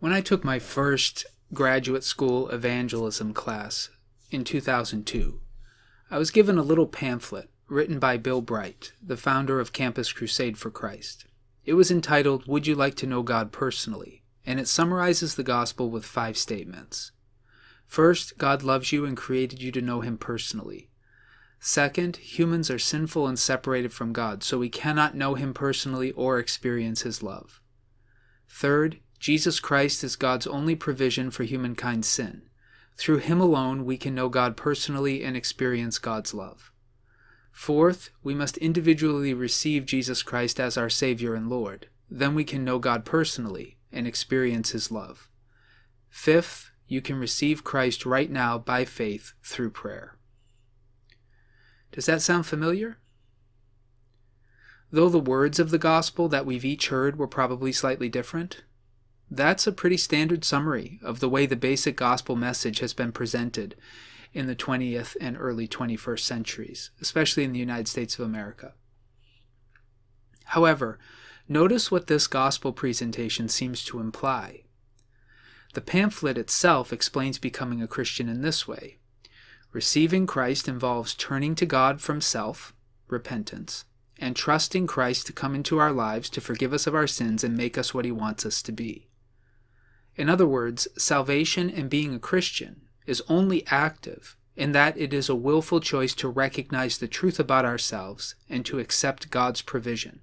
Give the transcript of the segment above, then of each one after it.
When I took my first graduate school evangelism class in 2002, I was given a little pamphlet written by Bill Bright, the founder of Campus Crusade for Christ. It was entitled, Would You Like to Know God Personally? and it summarizes the gospel with five statements. First, God loves you and created you to know Him personally. Second, humans are sinful and separated from God, so we cannot know Him personally or experience His love. Third, Jesus Christ is God's only provision for humankind's sin. Through Him alone, we can know God personally and experience God's love. Fourth, we must individually receive Jesus Christ as our Savior and Lord. Then we can know God personally and experience His love. Fifth, you can receive Christ right now by faith through prayer. Does that sound familiar? Though the words of the gospel that we've each heard were probably slightly different, that's a pretty standard summary of the way the basic gospel message has been presented in the 20th and early 21st centuries, especially in the United States of America. However, notice what this gospel presentation seems to imply. The pamphlet itself explains becoming a Christian in this way Receiving Christ involves turning to God from self, repentance, and trusting Christ to come into our lives to forgive us of our sins and make us what He wants us to be. In other words, salvation and being a Christian is only active in that it is a willful choice to recognize the truth about ourselves and to accept God's provision.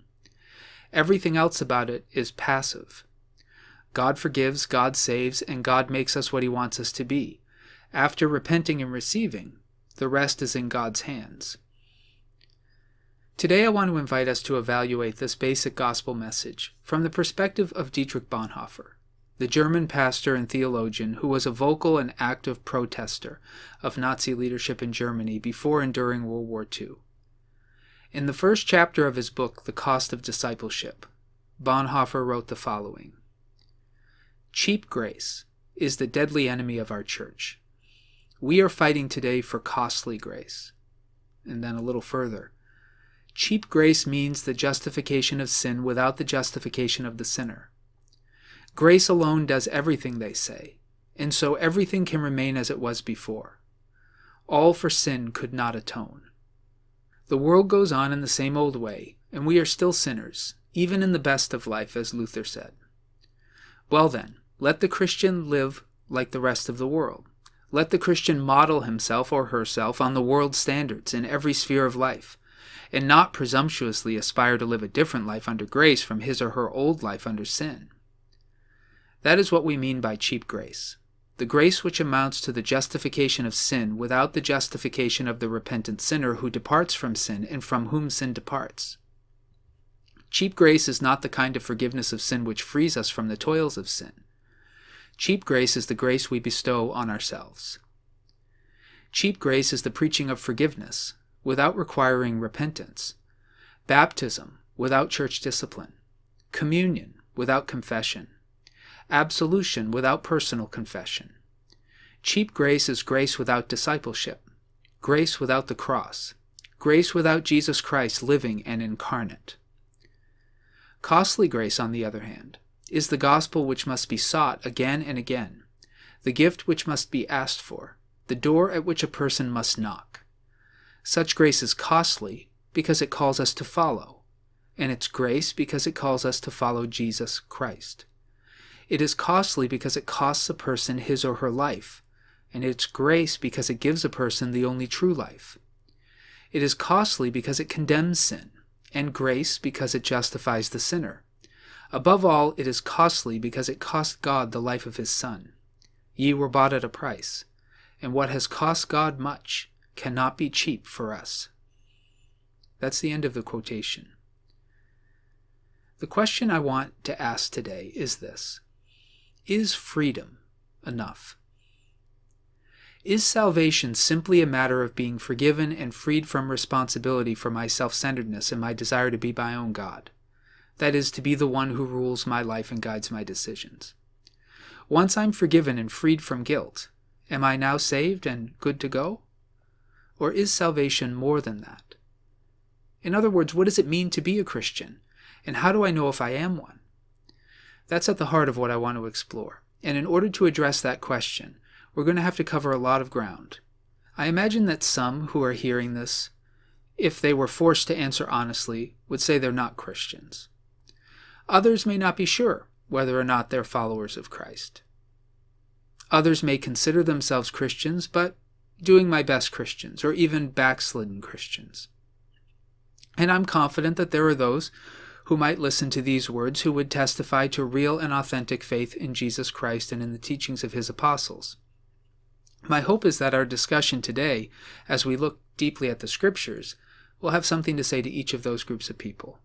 Everything else about it is passive. God forgives, God saves, and God makes us what He wants us to be. After repenting and receiving, the rest is in God's hands. Today, I want to invite us to evaluate this basic gospel message from the perspective of Dietrich Bonhoeffer, the German pastor and theologian who was a vocal and active protester of Nazi leadership in Germany before and during World War II. In the first chapter of his book, The Cost of Discipleship, Bonhoeffer wrote the following Cheap grace is the deadly enemy of our church. We are fighting today for costly grace. And then a little further. Cheap grace means the justification of sin without the justification of the sinner. Grace alone does everything, they say, and so everything can remain as it was before. All for sin could not atone. The world goes on in the same old way, and we are still sinners, even in the best of life, as Luther said. Well then, let the Christian live like the rest of the world. Let the Christian model himself or herself on the world's standards in every sphere of life, and not presumptuously aspire to live a different life under grace from his or her old life under sin. That is what we mean by cheap grace the grace which amounts to the justification of sin without the justification of the repentant sinner who departs from sin and from whom sin departs. Cheap grace is not the kind of forgiveness of sin which frees us from the toils of sin. Cheap grace is the grace we bestow on ourselves. Cheap grace is the preaching of forgiveness without requiring repentance, baptism without church discipline, communion without confession, absolution without personal confession. Cheap grace is grace without discipleship, grace without the cross, grace without Jesus Christ living and incarnate. Costly grace, on the other hand, is the gospel which must be sought again and again, the gift which must be asked for, the door at which a person must knock. Such grace is costly because it calls us to follow, and it's grace because it calls us to follow Jesus Christ. It is costly because it costs a person his or her life, and it's grace because it gives a person the only true life. It is costly because it condemns sin, and grace because it justifies the sinner. Above all, it is costly because it cost God the life of his Son. Ye were bought at a price, and what has cost God much cannot be cheap for us. That's the end of the quotation. The question I want to ask today is this Is freedom enough? Is salvation simply a matter of being forgiven and freed from responsibility for my self centeredness and my desire to be my own God? that is, to be the one who rules my life and guides my decisions. Once I'm forgiven and freed from guilt, am I now saved and good to go? Or is salvation more than that? In other words, what does it mean to be a Christian? And how do I know if I am one? That's at the heart of what I want to explore. and in order to address that question, we're going to have to cover a lot of ground. I imagine that some who are hearing this, if they were forced to answer honestly, would say they're not Christians. Others may not be sure whether or not they're followers of Christ. Others may consider themselves Christians, but doing my best Christians, or even backslidden Christians. And I'm confident that there are those who might listen to these words who would testify to real and authentic faith in Jesus Christ and in the teachings of his apostles. My hope is that our discussion today, as we look deeply at the Scriptures, will have something to say to each of those groups of people.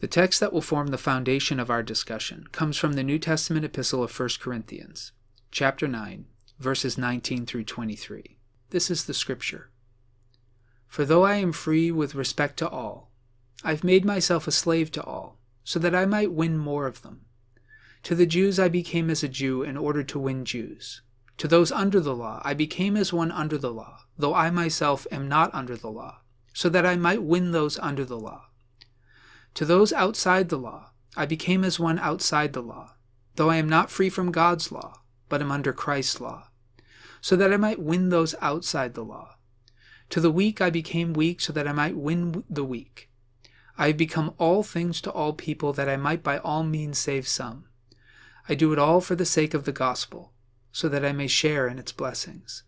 The text that will form the foundation of our discussion comes from the New Testament epistle of 1 Corinthians, chapter 9, verses 19 through 23. This is the Scripture. For though I am free with respect to all, I've made myself a slave to all, so that I might win more of them. To the Jews I became as a Jew in order to win Jews. To those under the law I became as one under the law, though I myself am not under the law, so that I might win those under the law. To those outside the law I became as one outside the law, though I am not free from God's law, but am under Christ's law, so that I might win those outside the law. To the weak I became weak, so that I might win the weak. I have become all things to all people, that I might by all means save some. I do it all for the sake of the gospel, so that I may share in its blessings.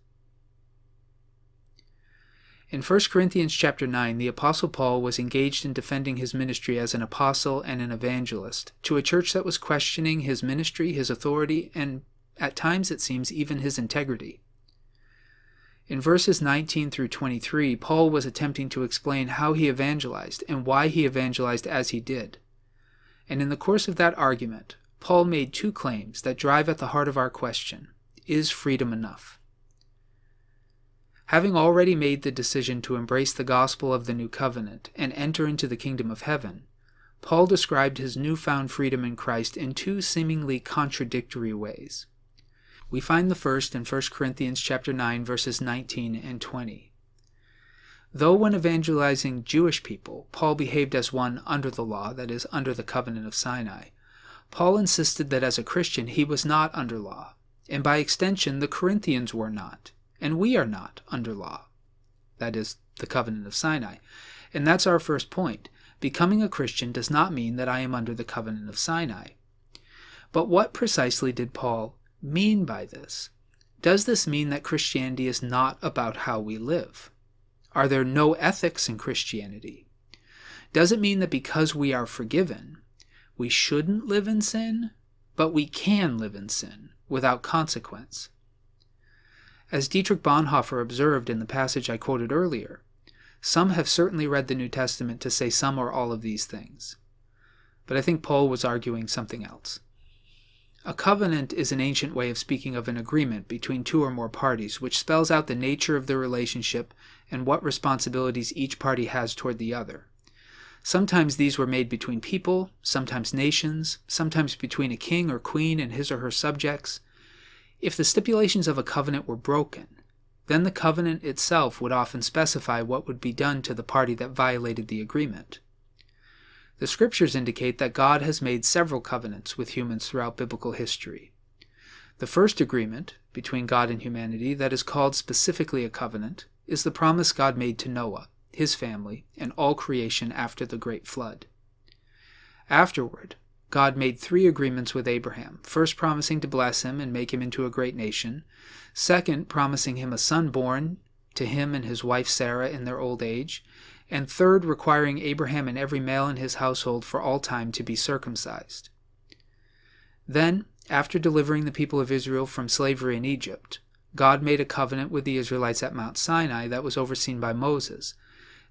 In 1 Corinthians chapter 9, the apostle Paul was engaged in defending his ministry as an apostle and an evangelist to a church that was questioning his ministry, his authority, and at times it seems even his integrity. In verses 19 through 23, Paul was attempting to explain how he evangelized and why he evangelized as he did. And in the course of that argument, Paul made two claims that drive at the heart of our question Is freedom enough? Having already made the decision to embrace the gospel of the new covenant and enter into the kingdom of heaven, Paul described his newfound freedom in Christ in two seemingly contradictory ways. We find the first in 1 Corinthians chapter 9 verses 19 and 20. Though when evangelizing Jewish people, Paul behaved as one under the law, that is, under the covenant of Sinai, Paul insisted that as a Christian he was not under law, and by extension the Corinthians were not, and we are not under law, that is, the covenant of Sinai. And that's our first point. Becoming a Christian does not mean that I am under the covenant of Sinai. But what precisely did Paul mean by this? Does this mean that Christianity is not about how we live? Are there no ethics in Christianity? Does it mean that because we are forgiven, we shouldn't live in sin, but we can live in sin without consequence? As Dietrich Bonhoeffer observed in the passage I quoted earlier, some have certainly read the New Testament to say some or all of these things. But I think Paul was arguing something else. A covenant is an ancient way of speaking of an agreement between two or more parties, which spells out the nature of the relationship and what responsibilities each party has toward the other. Sometimes these were made between people, sometimes nations, sometimes between a king or queen and his or her subjects. If the stipulations of a covenant were broken, then the covenant itself would often specify what would be done to the party that violated the agreement. The scriptures indicate that God has made several covenants with humans throughout biblical history. The first agreement between God and humanity that is called specifically a covenant is the promise God made to Noah, his family, and all creation after the great flood. Afterward, God made three agreements with Abraham, first promising to bless him and make him into a great nation, second promising him a son born to him and his wife Sarah in their old age, and third, requiring Abraham and every male in his household for all time to be circumcised. Then, after delivering the people of Israel from slavery in Egypt, God made a covenant with the Israelites at Mount Sinai that was overseen by Moses.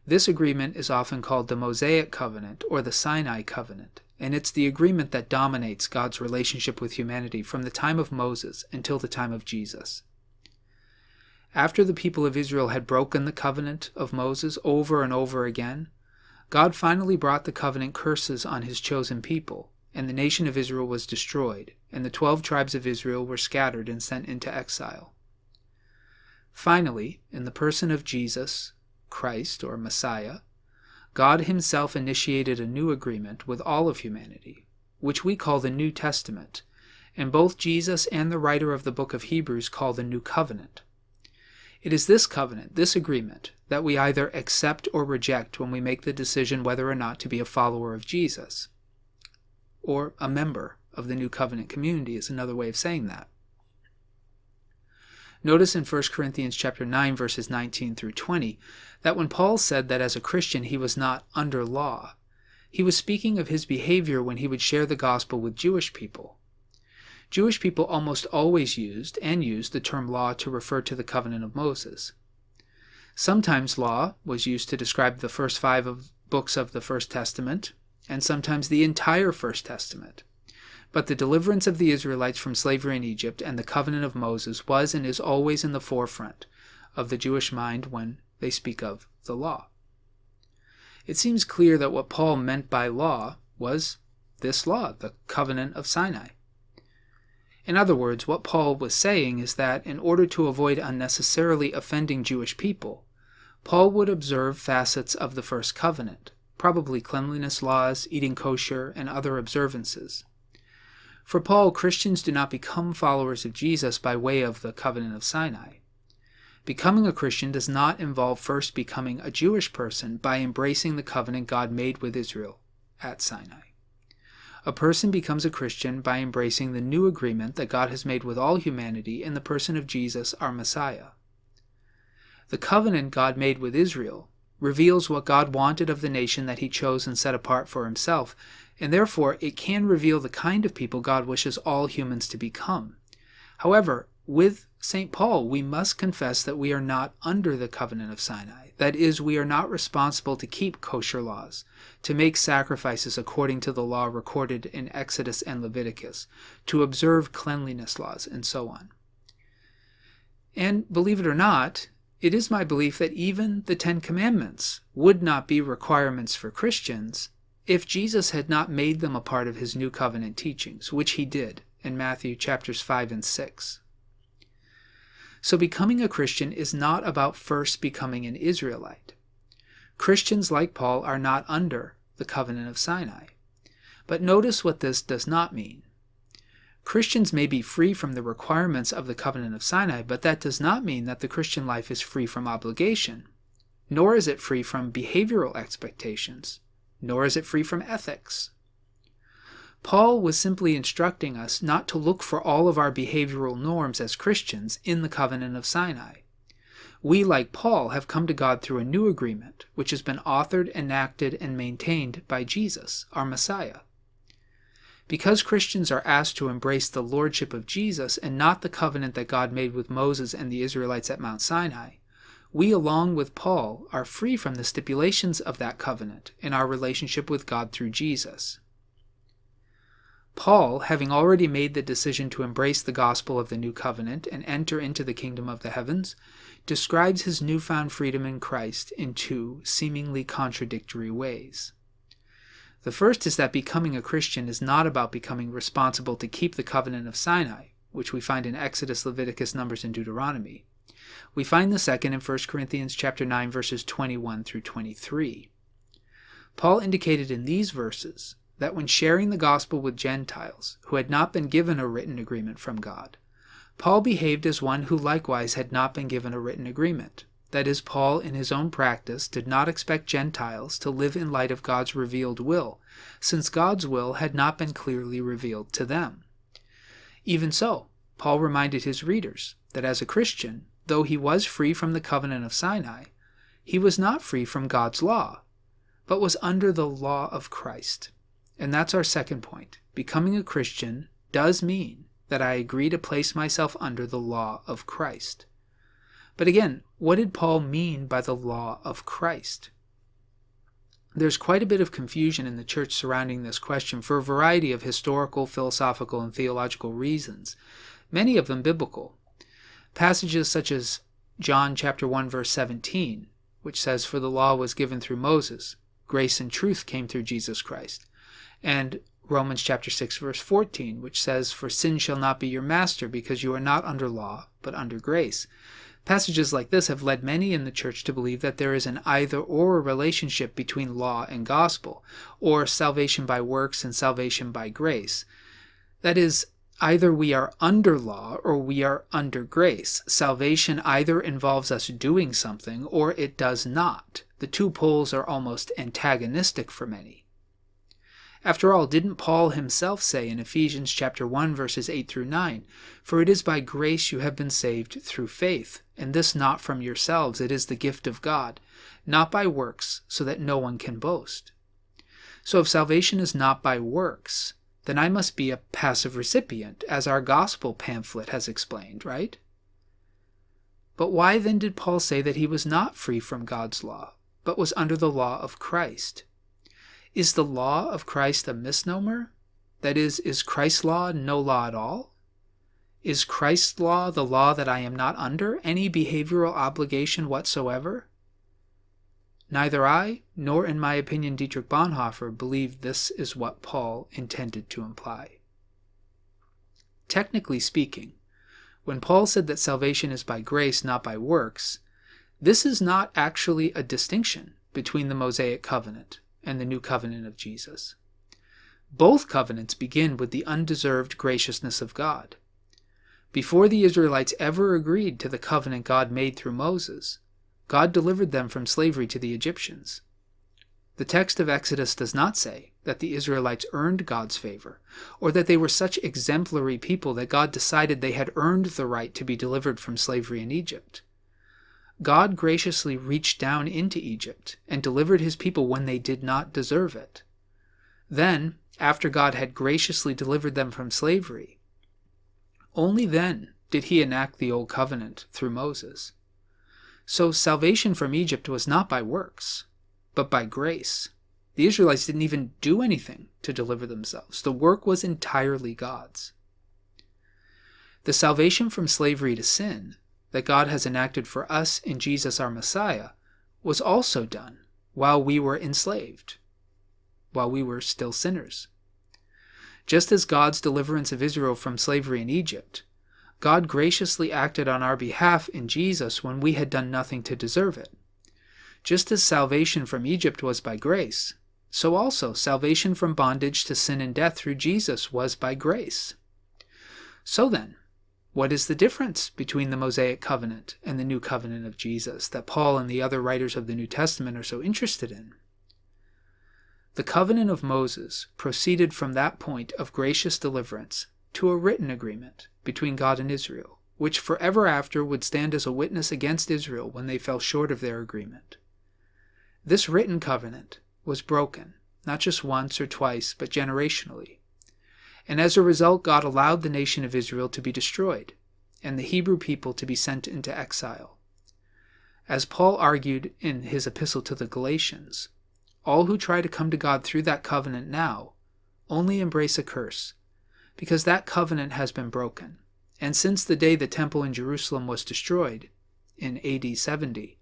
This agreement is often called the Mosaic Covenant or the Sinai Covenant, and it's the agreement that dominates God's relationship with humanity from the time of Moses until the time of Jesus. After the people of Israel had broken the covenant of Moses over and over again, God finally brought the covenant curses on his chosen people, and the nation of Israel was destroyed, and the twelve tribes of Israel were scattered and sent into exile. Finally, in the person of Jesus, Christ, or Messiah, God himself initiated a new agreement with all of humanity, which we call the New Testament, and both Jesus and the writer of the book of Hebrews call the new covenant. It is this covenant, this agreement, that we either accept or reject when we make the decision whether or not to be a follower of Jesus, or a member of the new covenant community is another way of saying that. Notice in 1 Corinthians chapter 9 verses 19 through 20 that when Paul said that as a Christian he was not under law, he was speaking of his behavior when he would share the gospel with Jewish people. Jewish people almost always used and used the term law to refer to the covenant of Moses. Sometimes law was used to describe the first five of books of the First Testament, and sometimes the entire First Testament. But the deliverance of the Israelites from slavery in Egypt and the covenant of Moses was and is always in the forefront of the Jewish mind when they speak of the law. It seems clear that what Paul meant by law was this law, the covenant of Sinai. In other words, what Paul was saying is that in order to avoid unnecessarily offending Jewish people, Paul would observe facets of the first covenant, probably cleanliness laws, eating kosher, and other observances. For Paul, Christians do not become followers of Jesus by way of the covenant of Sinai. Becoming a Christian does not involve first becoming a Jewish person by embracing the covenant God made with Israel at Sinai. A person becomes a Christian by embracing the new agreement that God has made with all humanity in the person of Jesus, our Messiah. The covenant God made with Israel reveals what God wanted of the nation that he chose and set apart for himself, and therefore it can reveal the kind of people God wishes all humans to become. However, with St. Paul, we must confess that we are not under the covenant of Sinai. That is, we are not responsible to keep kosher laws, to make sacrifices according to the law recorded in Exodus and Leviticus, to observe cleanliness laws, and so on. And believe it or not, it is my belief that even the Ten Commandments would not be requirements for Christians if Jesus had not made them a part of his new covenant teachings, which he did in Matthew chapters 5 and 6. So becoming a Christian is not about first becoming an Israelite. Christians like Paul are not under the covenant of Sinai. But notice what this does not mean. Christians may be free from the requirements of the covenant of Sinai, but that does not mean that the Christian life is free from obligation, nor is it free from behavioral expectations, nor is it free from ethics. Paul was simply instructing us not to look for all of our behavioral norms as Christians in the covenant of Sinai. We, like Paul, have come to God through a new agreement, which has been authored, enacted, and maintained by Jesus, our Messiah. Because Christians are asked to embrace the lordship of Jesus and not the covenant that God made with Moses and the Israelites at Mount Sinai, we, along with Paul, are free from the stipulations of that covenant in our relationship with God through Jesus. Paul, having already made the decision to embrace the gospel of the new covenant and enter into the kingdom of the heavens, describes his newfound freedom in Christ in two seemingly contradictory ways. The first is that becoming a Christian is not about becoming responsible to keep the covenant of Sinai, which we find in Exodus, Leviticus, Numbers, and Deuteronomy. We find the second in 1 Corinthians chapter 9 verses 21 through 23. Paul indicated in these verses that when sharing the gospel with Gentiles who had not been given a written agreement from God, Paul behaved as one who likewise had not been given a written agreement. That is, Paul, in his own practice, did not expect Gentiles to live in light of God's revealed will, since God's will had not been clearly revealed to them. Even so, Paul reminded his readers that as a Christian, though he was free from the covenant of Sinai, he was not free from God's law, but was under the law of Christ. And that's our second point. Becoming a Christian does mean that I agree to place myself under the law of Christ. But again, what did Paul mean by the law of Christ? There's quite a bit of confusion in the church surrounding this question for a variety of historical, philosophical, and theological reasons, many of them biblical. Passages such as John chapter 1 verse 17, which says for the law was given through Moses, grace and truth came through Jesus Christ and Romans chapter 6 verse 14, which says, For sin shall not be your master, because you are not under law, but under grace. Passages like this have led many in the church to believe that there is an either or relationship between law and gospel, or salvation by works and salvation by grace. That is, either we are under law or we are under grace. Salvation either involves us doing something or it does not. The two poles are almost antagonistic for many. After all, didn't Paul himself say in Ephesians chapter 1 verses 8 through 9, "For it is by grace you have been saved through faith, and this not from yourselves, it is the gift of God, not by works, so that no one can boast." So if salvation is not by works, then I must be a passive recipient, as our gospel pamphlet has explained, right? But why then did Paul say that he was not free from God's law, but was under the law of Christ? Is the law of Christ a misnomer? That is, is Christ's law no law at all? Is Christ's law the law that I am not under any behavioral obligation whatsoever? Neither I, nor in my opinion Dietrich Bonhoeffer, believe this is what Paul intended to imply. Technically speaking, when Paul said that salvation is by grace, not by works, this is not actually a distinction between the Mosaic covenant and the new covenant of Jesus. Both covenants begin with the undeserved graciousness of God. Before the Israelites ever agreed to the covenant God made through Moses, God delivered them from slavery to the Egyptians. The text of Exodus does not say that the Israelites earned God's favor, or that they were such exemplary people that God decided they had earned the right to be delivered from slavery in Egypt. God graciously reached down into Egypt and delivered his people when they did not deserve it. Then, after God had graciously delivered them from slavery, only then did he enact the Old Covenant through Moses. So salvation from Egypt was not by works, but by grace. The Israelites didn't even do anything to deliver themselves. The work was entirely God's. The salvation from slavery to sin that God has enacted for us in Jesus our Messiah was also done while we were enslaved, while we were still sinners. Just as God's deliverance of Israel from slavery in Egypt God graciously acted on our behalf in Jesus when we had done nothing to deserve it. Just as salvation from Egypt was by grace, so also salvation from bondage to sin and death through Jesus was by grace. So then, what is the difference between the Mosaic covenant and the new covenant of Jesus that Paul and the other writers of the New Testament are so interested in? The covenant of Moses proceeded from that point of gracious deliverance to a written agreement between God and Israel, which forever after would stand as a witness against Israel when they fell short of their agreement. This written covenant was broken, not just once or twice, but generationally. And as a result, God allowed the nation of Israel to be destroyed, and the Hebrew people to be sent into exile. As Paul argued in his epistle to the Galatians, all who try to come to God through that covenant now only embrace a curse because that covenant has been broken. And since the day the temple in Jerusalem was destroyed, in AD 70,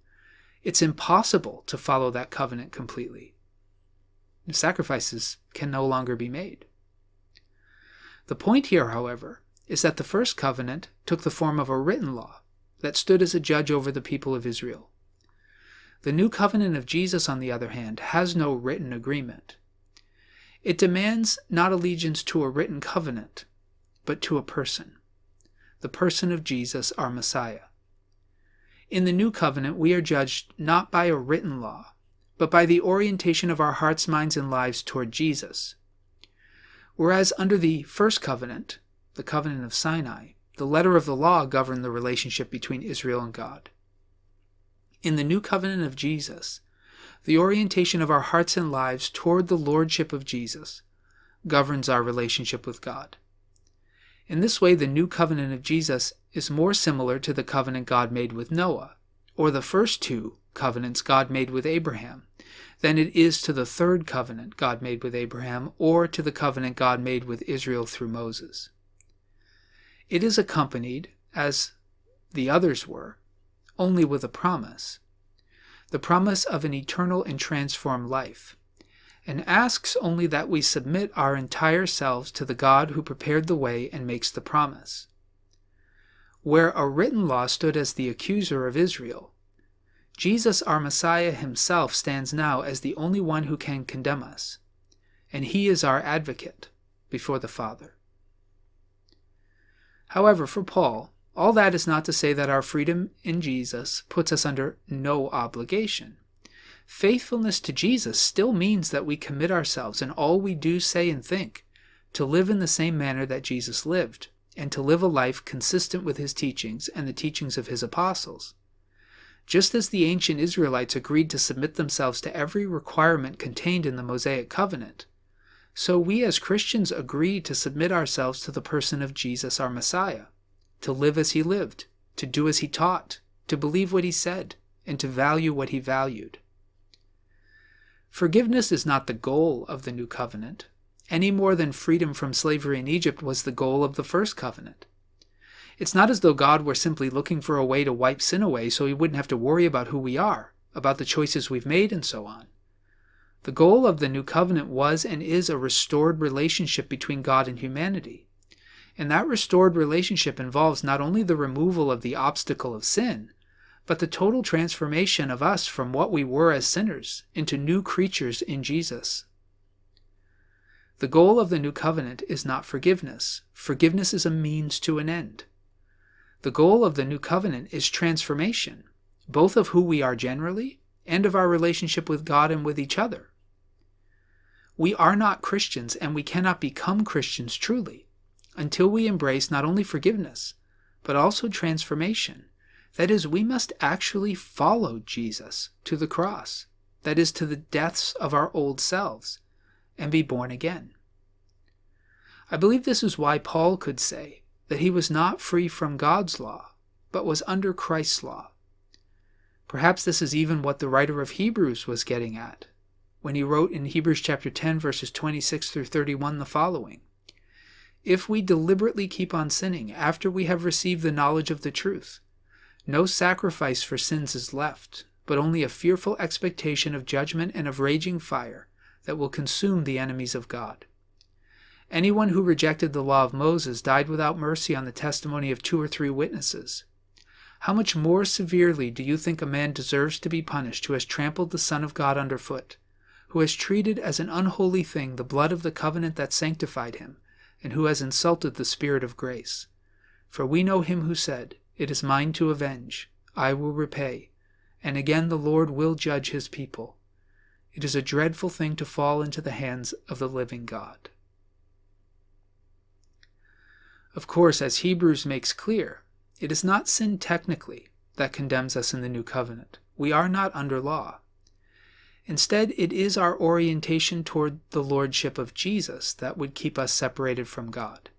it's impossible to follow that covenant completely. The sacrifices can no longer be made. The point here, however, is that the first covenant took the form of a written law that stood as a judge over the people of Israel. The new covenant of Jesus, on the other hand, has no written agreement. It demands not allegiance to a written covenant, but to a person, the person of Jesus, our Messiah. In the new covenant, we are judged not by a written law, but by the orientation of our hearts, minds, and lives toward Jesus. Whereas under the first covenant, the covenant of Sinai, the letter of the law governed the relationship between Israel and God. In the new covenant of Jesus, the orientation of our hearts and lives toward the Lordship of Jesus governs our relationship with God. In this way, the new covenant of Jesus is more similar to the covenant God made with Noah, or the first two covenants God made with Abraham, than it is to the third covenant God made with Abraham, or to the covenant God made with Israel through Moses. It is accompanied, as the others were, only with a promise the promise of an eternal and transformed life, and asks only that we submit our entire selves to the God who prepared the way and makes the promise. Where a written law stood as the accuser of Israel, Jesus, our Messiah himself, stands now as the only one who can condemn us, and he is our advocate before the Father. However, for Paul, all that is not to say that our freedom in Jesus puts us under no obligation. Faithfulness to Jesus still means that we commit ourselves in all we do, say, and think to live in the same manner that Jesus lived, and to live a life consistent with his teachings and the teachings of his apostles. Just as the ancient Israelites agreed to submit themselves to every requirement contained in the Mosaic covenant, so we as Christians agree to submit ourselves to the person of Jesus our Messiah, to live as he lived, to do as he taught, to believe what he said, and to value what he valued. Forgiveness is not the goal of the new covenant, any more than freedom from slavery in Egypt was the goal of the first covenant. It's not as though God were simply looking for a way to wipe sin away so he wouldn't have to worry about who we are, about the choices we've made, and so on. The goal of the new covenant was and is a restored relationship between God and humanity. And that restored relationship involves not only the removal of the obstacle of sin, but the total transformation of us from what we were as sinners into new creatures in Jesus. The goal of the new covenant is not forgiveness. Forgiveness is a means to an end. The goal of the new covenant is transformation, both of who we are generally and of our relationship with God and with each other. We are not Christians and we cannot become Christians truly until we embrace not only forgiveness, but also transformation. That is, we must actually follow Jesus to the cross, that is, to the deaths of our old selves, and be born again. I believe this is why Paul could say that he was not free from God's law, but was under Christ's law. Perhaps this is even what the writer of Hebrews was getting at when he wrote in Hebrews chapter 10 verses 26 through 31 the following: If we deliberately keep on sinning after we have received the knowledge of the truth, no sacrifice for sins is left, but only a fearful expectation of judgment and of raging fire that will consume the enemies of God. Anyone who rejected the law of Moses died without mercy on the testimony of two or three witnesses. How much more severely do you think a man deserves to be punished who has trampled the Son of God underfoot, who has treated as an unholy thing the blood of the covenant that sanctified him, and who has insulted the Spirit of grace? For we know him who said, It is mine to avenge, I will repay, and again the Lord will judge his people. It is a dreadful thing to fall into the hands of the living God. Of course, as Hebrews makes clear, it is not sin technically that condemns us in the new covenant. We are not under law. Instead, it is our orientation toward the lordship of Jesus that would keep us separated from God.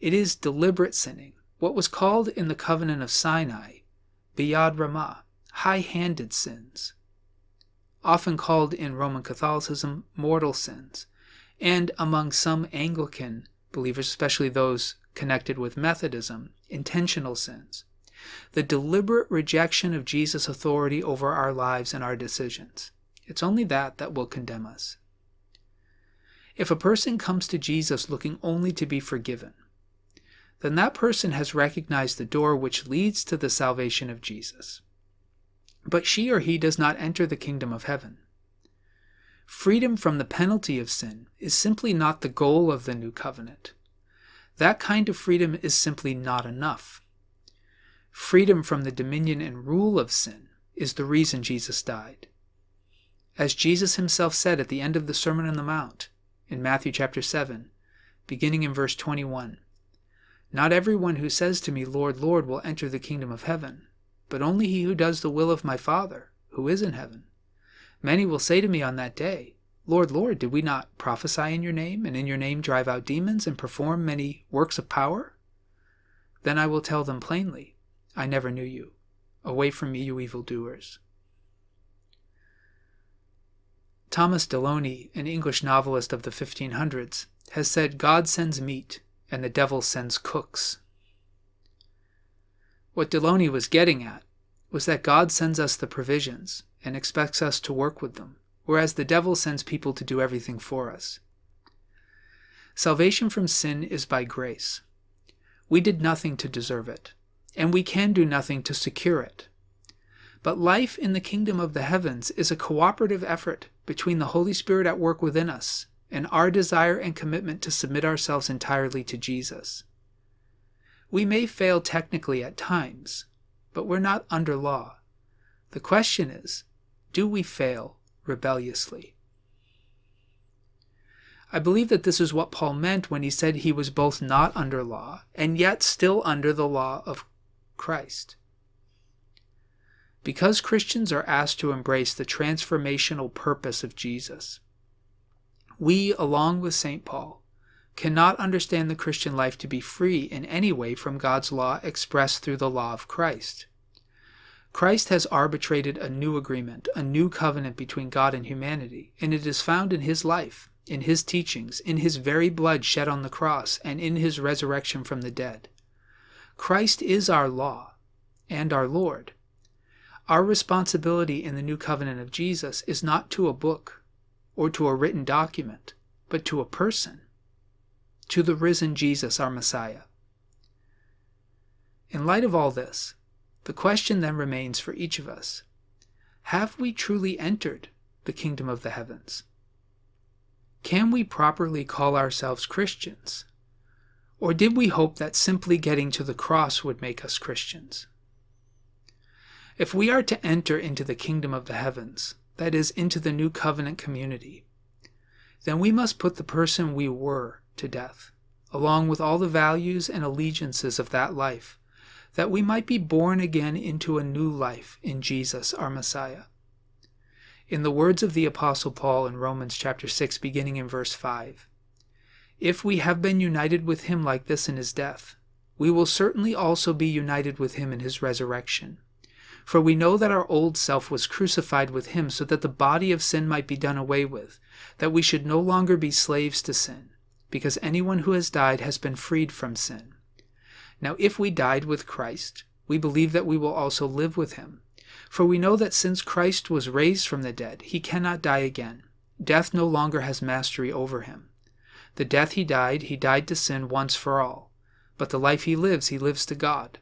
It is deliberate sinning, what was called in the covenant of Sinai, biyad ramah, high-handed sins, often called in Roman Catholicism mortal sins, and among some Anglican believers, especially those connected with Methodism, intentional sins, the deliberate rejection of Jesus' authority over our lives and our decisions. It's only that that will condemn us. If a person comes to Jesus looking only to be forgiven, then that person has recognized the door which leads to the salvation of Jesus. But she or he does not enter the kingdom of heaven. Freedom from the penalty of sin is simply not the goal of the new covenant. That kind of freedom is simply not enough. Freedom from the dominion and rule of sin is the reason Jesus died. As Jesus himself said at the end of the Sermon on the Mount, in Matthew chapter 7, beginning in verse 21, Not everyone who says to me, Lord, Lord, will enter the kingdom of heaven, but only he who does the will of my Father, who is in heaven. Many will say to me on that day, Lord, Lord, did we not prophesy in your name, and in your name drive out demons, and perform many works of power? Then I will tell them plainly, I never knew you. Away from me, you evildoers. Thomas Deloney, an English novelist of the 1500s, has said God sends meat and the devil sends cooks. What Deloney was getting at was that God sends us the provisions and expects us to work with them, whereas the devil sends people to do everything for us. Salvation from sin is by grace. We did nothing to deserve it, and we can do nothing to secure it. But life in the kingdom of the heavens is a cooperative effort between the Holy Spirit at work within us and our desire and commitment to submit ourselves entirely to Jesus. We may fail technically at times, but we're not under law. The question is, do we fail rebelliously? I believe that this is what Paul meant when he said he was both not under law and yet still under the law of Christ. Because Christians are asked to embrace the transformational purpose of Jesus, we, along with St. Paul, cannot understand the Christian life to be free in any way from God's law expressed through the law of Christ. Christ has arbitrated a new agreement, a new covenant between God and humanity, and it is found in his life, in his teachings, in his very blood shed on the cross, and in his resurrection from the dead. Christ is our law and our Lord. Our responsibility in the new covenant of Jesus is not to a book or to a written document, but to a person, to the risen Jesus, our Messiah. In light of all this, the question then remains for each of us Have we truly entered the kingdom of the heavens? Can we properly call ourselves Christians? Or did we hope that simply getting to the cross would make us Christians? If we are to enter into the kingdom of the heavens, that is, into the new covenant community, then we must put the person we were to death, along with all the values and allegiances of that life, that we might be born again into a new life in Jesus, our Messiah. In the words of the Apostle Paul in Romans chapter 6, beginning in verse 5, If we have been united with him like this in his death, we will certainly also be united with him in his resurrection. For we know that our old self was crucified with him so that the body of sin might be done away with, that we should no longer be slaves to sin, because anyone who has died has been freed from sin. Now, if we died with Christ, we believe that we will also live with him. For we know that since Christ was raised from the dead, he cannot die again. Death no longer has mastery over him. The death he died, he died to sin once for all, but the life he lives, he lives to God.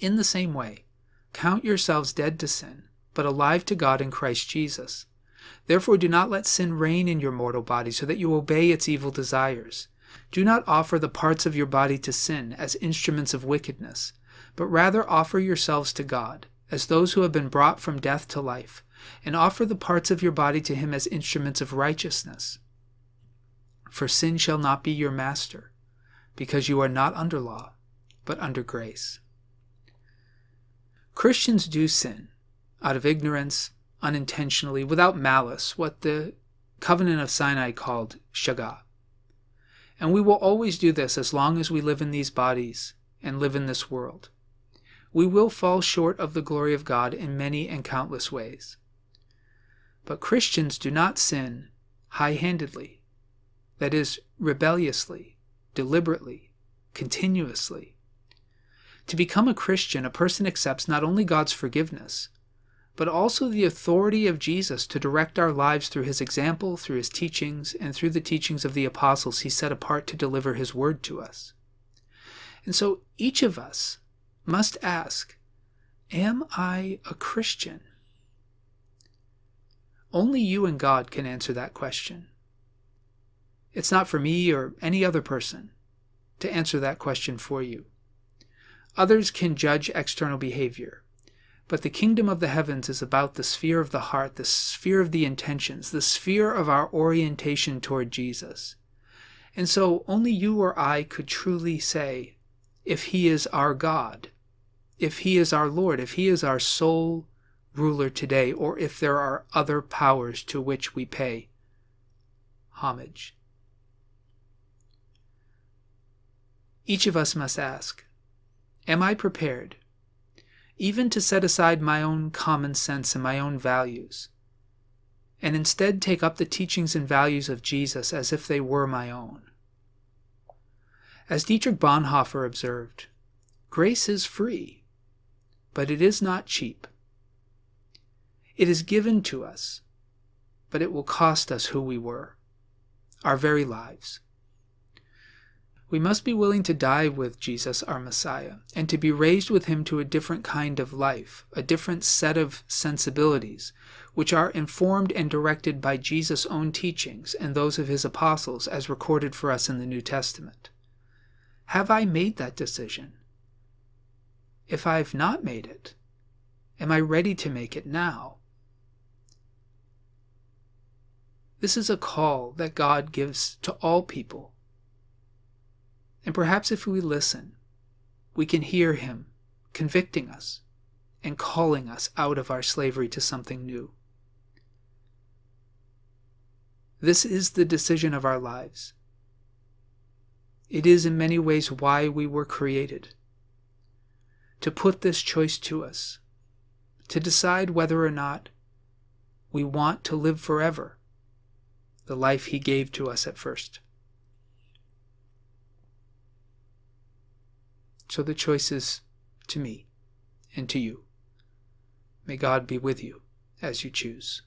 In the same way, Count yourselves dead to sin, but alive to God in Christ Jesus. Therefore do not let sin reign in your mortal body so that you obey its evil desires. Do not offer the parts of your body to sin as instruments of wickedness, but rather offer yourselves to God, as those who have been brought from death to life, and offer the parts of your body to him as instruments of righteousness. For sin shall not be your master, because you are not under law, but under grace. Christians do sin out of ignorance, unintentionally, without malice, what the Covenant of Sinai called shaga. And we will always do this as long as we live in these bodies and live in this world. We will fall short of the glory of God in many and countless ways. But Christians do not sin high handedly, that is, rebelliously, deliberately, continuously. To become a Christian, a person accepts not only God's forgiveness, but also the authority of Jesus to direct our lives through his example, through his teachings, and through the teachings of the apostles he set apart to deliver his word to us. And so each of us must ask, Am I a Christian? Only you and God can answer that question. It's not for me or any other person to answer that question for you. Others can judge external behavior. But the kingdom of the heavens is about the sphere of the heart, the sphere of the intentions, the sphere of our orientation toward Jesus. And so only you or I could truly say, if He is our God, if He is our Lord, if He is our sole ruler today, or if there are other powers to which we pay homage. Each of us must ask, Am I prepared, even to set aside my own common sense and my own values, and instead take up the teachings and values of Jesus as if they were my own? As Dietrich Bonhoeffer observed, grace is free, but it is not cheap. It is given to us, but it will cost us who we were, our very lives. We must be willing to die with Jesus, our Messiah, and to be raised with him to a different kind of life, a different set of sensibilities, which are informed and directed by Jesus' own teachings and those of his apostles as recorded for us in the New Testament. Have I made that decision? If I've not made it, am I ready to make it now? This is a call that God gives to all people. And perhaps if we listen, we can hear Him convicting us and calling us out of our slavery to something new. This is the decision of our lives. It is in many ways why we were created. To put this choice to us, to decide whether or not we want to live forever the life He gave to us at first. So the choice is to me and to you. May God be with you as you choose.